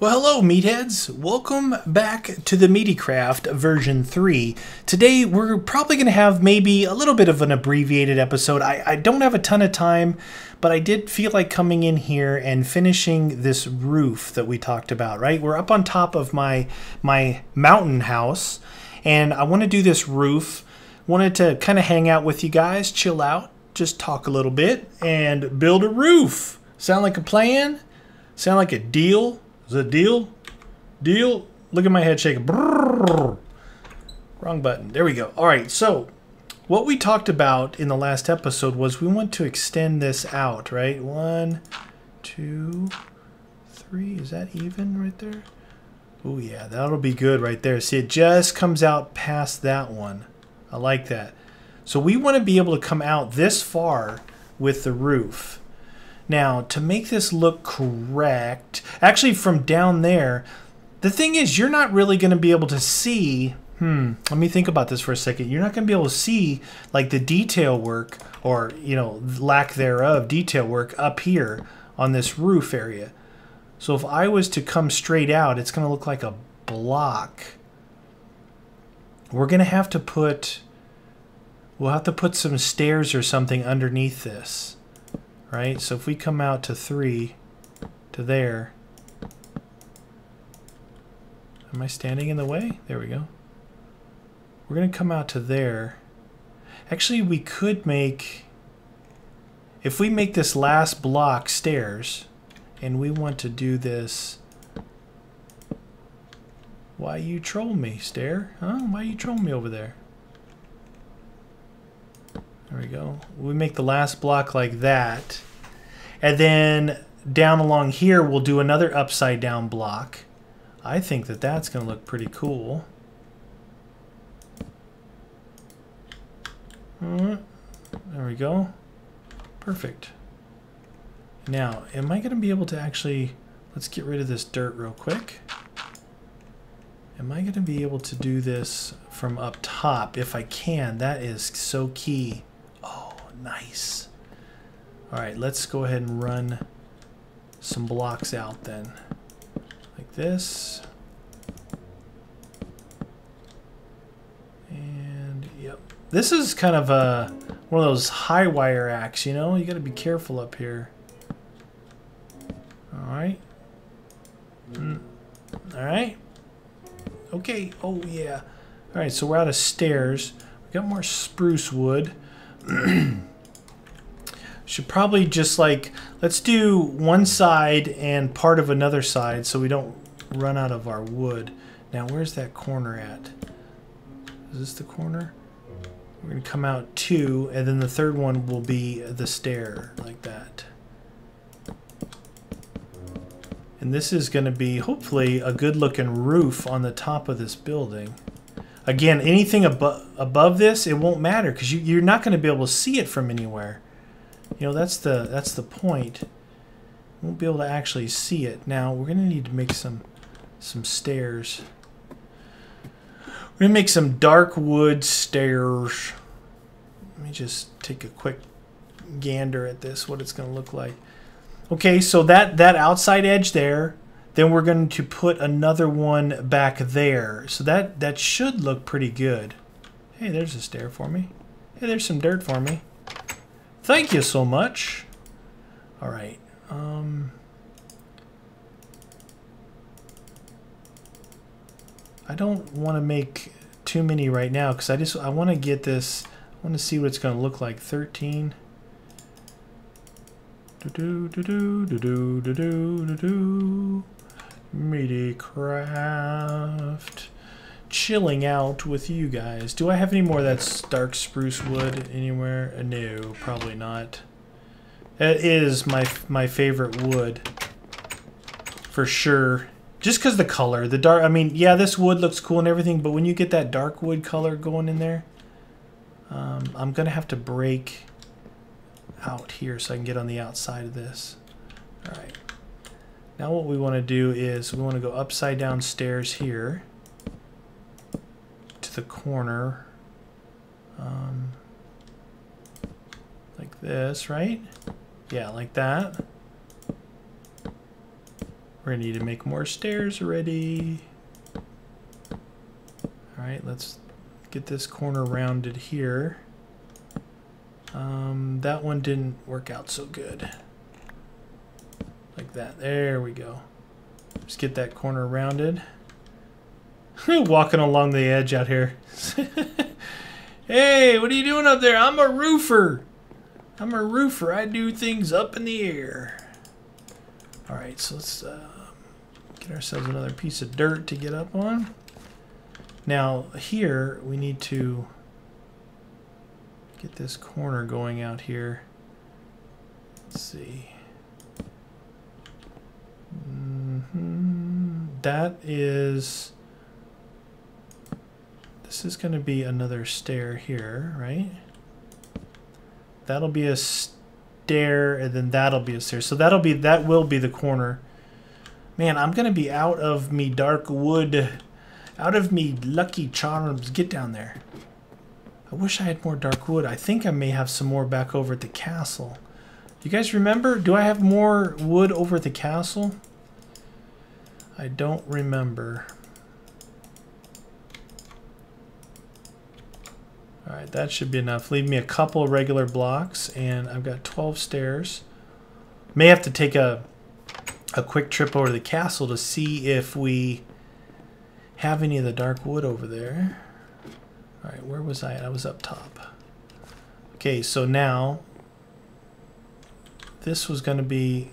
Well, hello, meatheads. Welcome back to the MeatyCraft version 3. Today, we're probably going to have maybe a little bit of an abbreviated episode. I, I, don't have a ton of time, but I did feel like coming in here and finishing this roof that we talked about, right? We're up on top of my, my mountain house, and I want to do this roof. Wanted to kind of hang out with you guys, chill out, just talk a little bit, and build a roof. Sound like a plan? Sound like a deal? Is a deal? Deal? Look at my head shaking. Brrr. Wrong button. There we go. All right, so what we talked about in the last episode was we want to extend this out, right? One, two, three. Is that even right there? Oh, yeah, that'll be good right there. See, it just comes out past that one. I like that. So we want to be able to come out this far with the roof. Now, to make this look correct, actually from down there, the thing is you're not really going to be able to see, hmm, let me think about this for a second. You're not going to be able to see like the detail work or, you know, lack thereof detail work up here on this roof area. So if I was to come straight out, it's going to look like a block. We're going to have to put, we'll have to put some stairs or something underneath this right? So if we come out to 3 to there, am I standing in the way? There we go. We're going to come out to there. Actually, we could make, if we make this last block stairs, and we want to do this, why you troll me, stair? Huh? Why you troll me over there? There we go. We make the last block like that. And then down along here, we'll do another upside down block. I think that that's going to look pretty cool. Mm-hmm. There we go. Perfect. Now, am I going to be able to actually... Let's get rid of this dirt real quick. Am I going to be able to do this from up top? If I can, that is so key. Nice. All right, let's go ahead and run some blocks out then. Like this. And, yep. This is kind of a, one of those high wire acts, you know? You got to be careful up here. All right. Mm. All right. Okay. Oh, yeah. All right, so we're out of stairs. We got more spruce wood. Should probably just like, let's do one side and part of another side so we don't run out of our wood. Now, where's that corner at? Is this the corner? We're going to come out two, and then the third one will be the stair, like that. And this is going to be, hopefully, a good-looking roof on the top of this building. Again, anything abo above this, it won't matter, because you, you're not going to be able to see it from anywhere. You know, that's the that's the point. We won't be able to actually see it. Now, we're going to need to make some some stairs. We're going to make some dark wood stairs. Let me just take a quick gander at this, what it's going to look like. Okay, so that, that outside edge there, then we're going to put another one back there. So that, that should look pretty good. Hey, there's a stair for me. Hey, there's some dirt for me. Thank you so much. All right. Um, I don't want to make too many right now because I just I want to get this. I want to see what it's going to look like. 13. Do do do do do do do do do do. Meaty craft chilling out with you guys. Do I have any more of that dark spruce wood anywhere? Uh, no, probably not. That is my my favorite wood. For sure. Just because the color. The dark, I mean, yeah, this wood looks cool and everything, but when you get that dark wood color going in there, um, I'm going to have to break out here so I can get on the outside of this. All right. Now what we want to do is we want to go upside down stairs here the corner um, like this, right? Yeah, like that. We're gonna need to make more stairs already. All right, let's get this corner rounded here. Um, that one didn't work out so good. Like that. There we go. Just get that corner rounded. Walking along the edge out here. hey, what are you doing up there? I'm a roofer. I'm a roofer. I do things up in the air. All right, so let's uh, get ourselves another piece of dirt to get up on. Now here we need to get this corner going out here. Let's see. Mm -hmm. That is. This is going to be another stair here, right? That'll be a stair, and then that'll be a stair. So that'll be that will be the corner. Man, I'm going to be out of me dark wood, out of me lucky charms. Get down there. I wish I had more dark wood. I think I may have some more back over at the castle. You guys remember? Do I have more wood over at the castle? I don't remember. Alright, that should be enough. Leave me a couple regular blocks, and I've got 12 stairs. May have to take a, a quick trip over to the castle to see if we have any of the dark wood over there. Alright, where was I? I was up top. Okay, so now this was going to be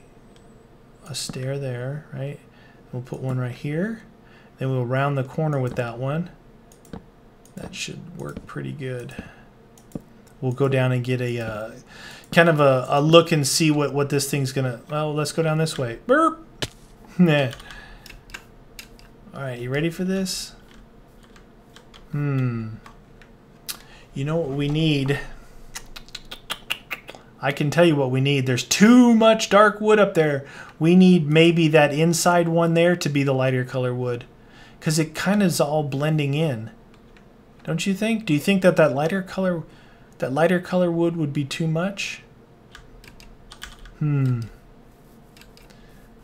a stair there, right? We'll put one right here. Then we'll round the corner with that one. That should work pretty good. We'll go down and get a uh, kind of a, a look and see what, what this thing's going to... Well, let's go down this way. Burp! nah. Alright, you ready for this? Hmm. You know what we need? I can tell you what we need. There's too much dark wood up there. We need maybe that inside one there to be the lighter color wood. Because it kind of is all blending in. Don't you think? Do you think that that lighter color, that lighter color wood would be too much? Hmm.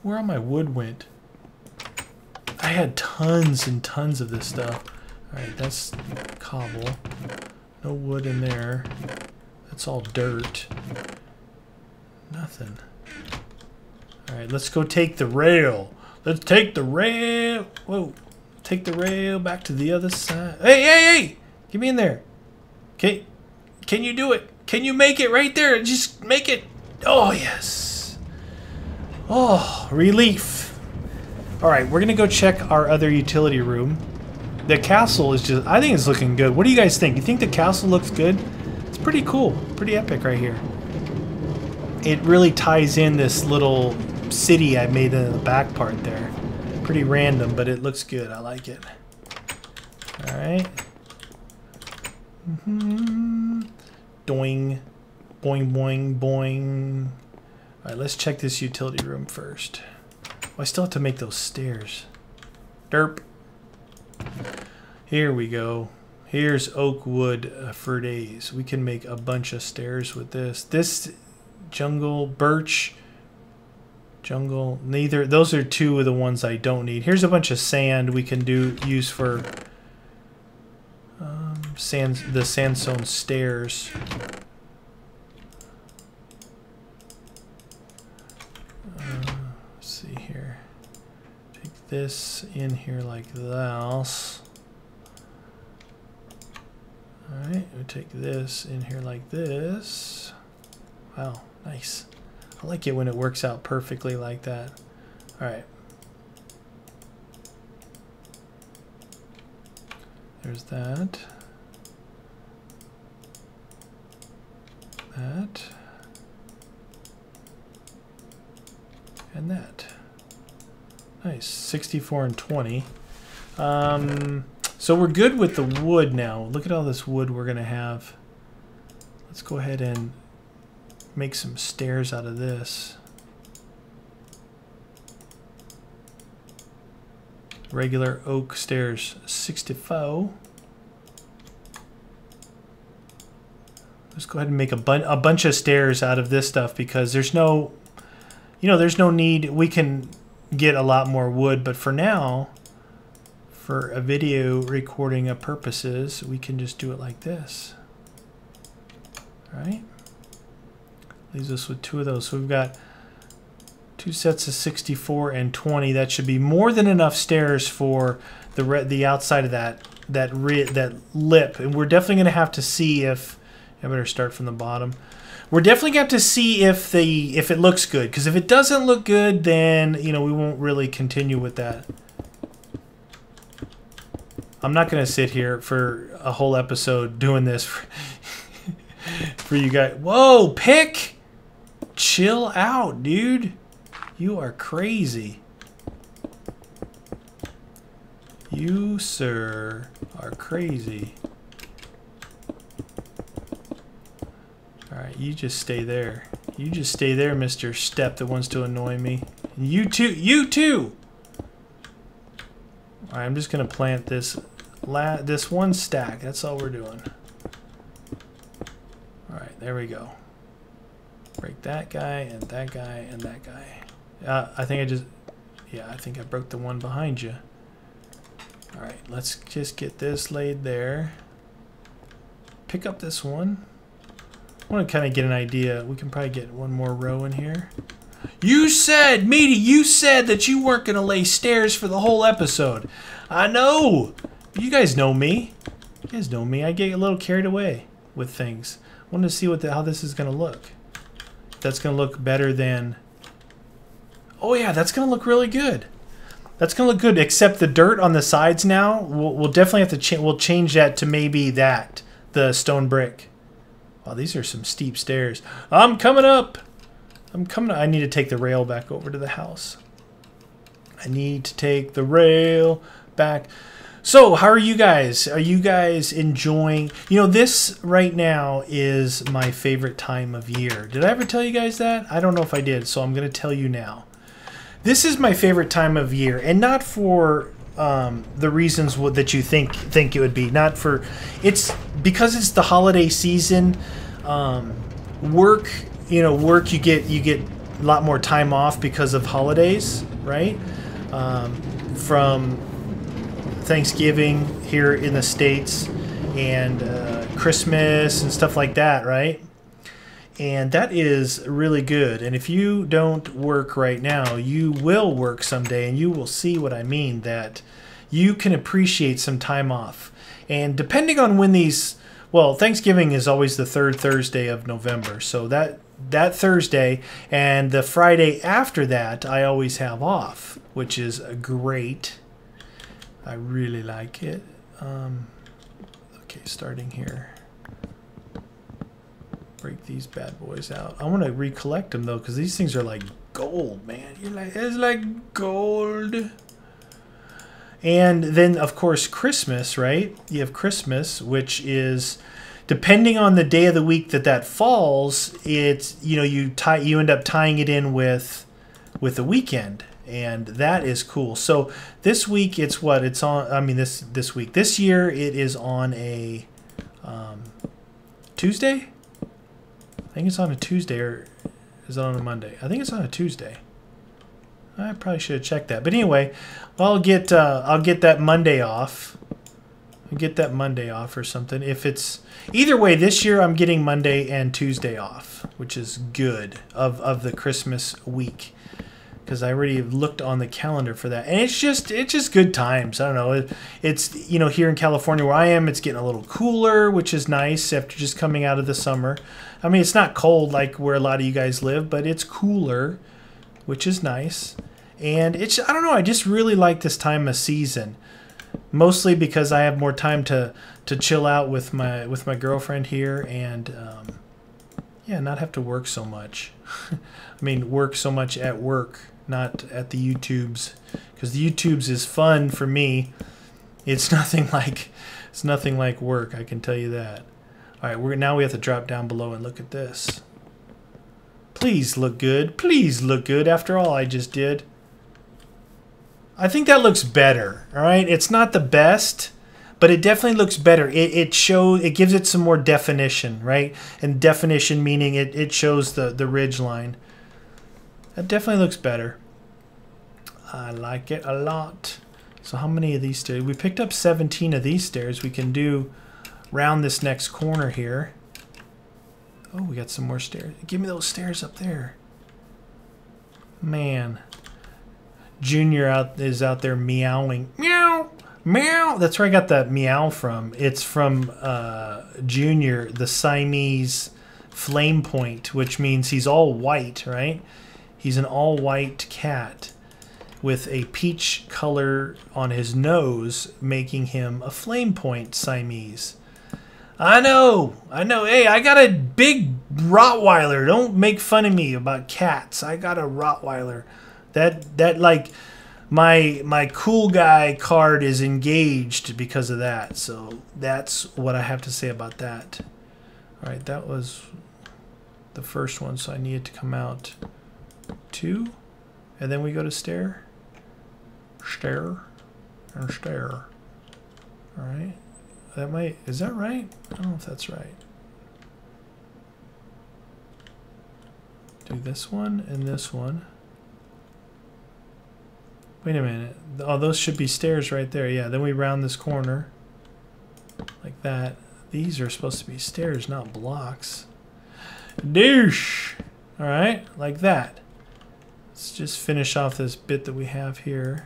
Where all my wood went? I had tons and tons of this stuff. Alright, that's cobble. No wood in there. That's all dirt. Nothing. Alright, let's go take the rail. Let's take the rail. Whoa. Take the rail back to the other side. Hey, hey, hey! Get me in there. Okay. Can you do it? Can you make it right there? Just make it. Oh, yes. Oh, relief. Alright, we're going to go check our other utility room the castle is just, I think it's looking good. What do you guys think? You think the castle looks good? It's pretty cool, pretty epic right here. It really ties in this little city I made in the back part there. Pretty random, but it looks good. I like it. All right. Mm -hmm. Doing. Boing, boing, boing. All right, let's check this utility room first. Oh, I still have to make those stairs. Derp. Here we go. Here's oak wood uh, for days. We can make a bunch of stairs with this. This jungle, birch, jungle, neither. Those are two of the ones I don't need. Here's a bunch of sand we can do use for um, sand, the sandstone stairs. Uh, see here. Take this in here like this. Alright, we take this in here like this. Wow, nice. I like it when it works out perfectly like that. Alright. There's that. That. And that. Nice. 64 and 20. Um, so we're good with the wood now. Look at all this wood we're going to have. Let's go ahead and make some stairs out of this. Regular oak stairs, 64. Let's go ahead and make a, bun a bunch of stairs out of this stuff because there's no, you know, there's no need. We can get a lot more wood, but for now, for a video recording of purposes, we can just do it like this. All right? Leaves us with two of those. So we've got two sets of 64 and 20. That should be more than enough stairs for the the outside of that that that lip. And we're definitely going to have to see if I better start from the bottom. We're definitely going to have to see if the if it looks good because if it doesn't look good, then you know we won't really continue with that. I'm not going to sit here for a whole episode doing this for, for you guys. Whoa, pick! Chill out, dude. You are crazy. You, sir, are crazy. Alright, you just stay there. You just stay there, Mr. Step that wants to annoy me. You too! You too! I'm just going to plant this la this one stack. That's all we're doing. Alright, there we go. Break that guy, and that guy, and that guy. Uh, I think I just... Yeah, I think I broke the one behind you. Alright, let's just get this laid there. Pick up this one. I want to kind of get an idea. We can probably get one more row in here. You said, Meaty, you said that you weren't going to lay stairs for the whole episode. I know. You guys know me. You guys know me. I get a little carried away with things. I wanted to see what the, how this is going to look. That's going to look better than... Oh yeah, that's going to look really good. That's going to look good, except the dirt on the sides now, we'll, we'll definitely have to change. we'll change that to maybe that, the stone brick. Wow, these are some steep stairs. I'm coming up. I'm coming. I need to take the rail back over to the house. I need to take the rail back. So, how are you guys? Are you guys enjoying? You know, this right now is my favorite time of year. Did I ever tell you guys that? I don't know if I did, so I'm going to tell you now. This is my favorite time of year, and not for um, the reasons that you think think it would be. Not for it's because it's the holiday season. Um, work, you know, work you get you get a lot more time off because of holidays, right? Um, from Thanksgiving here in the states and uh, Christmas and stuff like that, right? And that is really good. And if you don't work right now, you will work someday and you will see what I mean that you can appreciate some time off. And depending on when these, well, Thanksgiving is always the third Thursday of November. So that that Thursday and the Friday after that, I always have off, which is great. I really like it. Um, okay, starting here break these bad boys out. I want to recollect them though, because these things are like gold, man. You're like it's like gold. And then of course Christmas, right? You have Christmas, which is depending on the day of the week that that falls, it's you know you tie you end up tying it in with with the weekend and that is cool. So this week it's what it's on. I mean this this week this year it is on a um, Tuesday. I think it's on a Tuesday or is it on a Monday? I think it's on a Tuesday. I probably should have checked that. But anyway, I'll get uh, I'll get that Monday off. Get that Monday off or something. If it's either way, this year I'm getting Monday and Tuesday off, which is good of of the Christmas week because I already looked on the calendar for that, and it's just it's just good times. I don't know. It, it's you know here in California where I am, it's getting a little cooler, which is nice after just coming out of the summer. I mean, it's not cold like where a lot of you guys live, but it's cooler, which is nice. And it's I don't know. I just really like this time of season, mostly because I have more time to to chill out with my with my girlfriend here and. Um, yeah, not have to work so much. I mean, work so much at work not at the YouTubes, because the YouTubes is fun for me. It's nothing like it's nothing like work. I can tell you that. All right, we're now we have to drop down below and look at this. Please look good. Please look good. After all I just did. I think that looks better. All right, it's not the best, but it definitely looks better. It it shows it gives it some more definition, right? And definition meaning it it shows the the ridge line. That definitely looks better. I like it a lot. So how many of these stairs? We picked up 17 of these stairs. We can do round this next corner here. Oh, we got some more stairs. Give me those stairs up there. Man. Junior out is out there meowing. Meow! Meow! That's where I got that meow from. It's from uh, Junior, the Siamese flame point, which means he's all white, right? He's an all white cat with a peach color on his nose, making him a flame point Siamese. I know, I know. Hey, I got a big Rottweiler. Don't make fun of me about cats. I got a Rottweiler. That that like my my cool guy card is engaged because of that. So that's what I have to say about that. All right, that was the first one, so I needed to come out two, and then we go to stair, stair, and stair. All right, that might is that right? I don't know if that's right. Do this one and this one. Wait a minute. Oh, those should be stairs right there. Yeah, then we round this corner. Like that. These are supposed to be stairs, not blocks. Douche! Alright, like that. Let's just finish off this bit that we have here.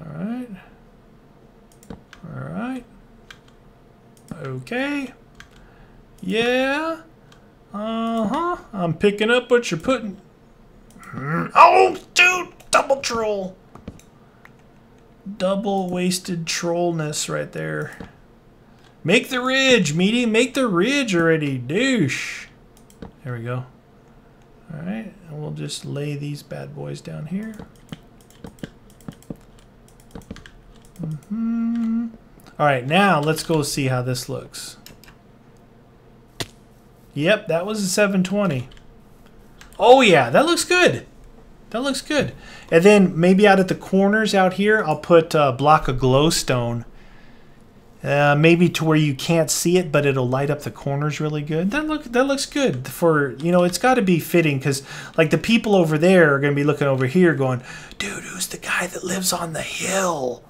Alright. Alright. Okay. Yeah. Uh-huh. I'm picking up what you're putting. Oh, dude! Double troll! Double wasted trollness right there. Make the ridge, meaty. Make the ridge already, douche. There we go. Alright, and we'll just lay these bad boys down here. Mm -hmm. Alright, now let's go see how this looks. Yep, that was a 720. Oh yeah, that looks good. That looks good. And then maybe out at the corners out here, I'll put a block of glowstone. Uh, maybe to where you can't see it, but it'll light up the corners really good. That look that looks good for you know. It's got to be fitting because like the people over there are gonna be looking over here, going, "Dude, who's the guy that lives on the hill?"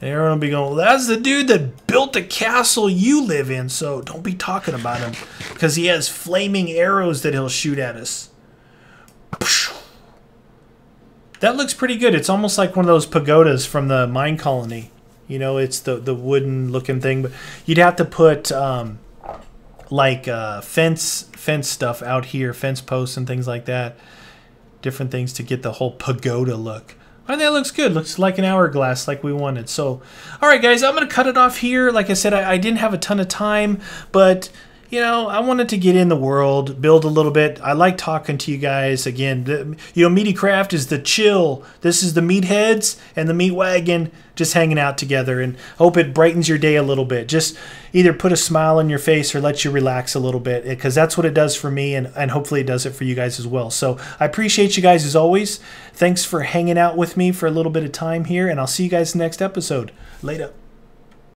And everyone will be going, well, that's the dude that built the castle you live in, so don't be talking about him. Because he has flaming arrows that he'll shoot at us. That looks pretty good. It's almost like one of those pagodas from the mine colony. You know, it's the, the wooden looking thing. But you'd have to put um, like uh, fence fence stuff out here, fence posts and things like that. Different things to get the whole pagoda look. I think that looks good. Looks like an hourglass like we wanted. So, all right, guys, I'm going to cut it off here. Like I said, I, I didn't have a ton of time, but you know, I wanted to get in the world, build a little bit. I like talking to you guys again. The, you know, Meaty Craft is the chill. This is the meatheads and the meat wagon just hanging out together and hope it brightens your day a little bit. Just either put a smile on your face or let you relax a little bit because that's what it does for me and, and hopefully it does it for you guys as well. So I appreciate you guys as always. Thanks for hanging out with me for a little bit of time here and I'll see you guys next episode. Later.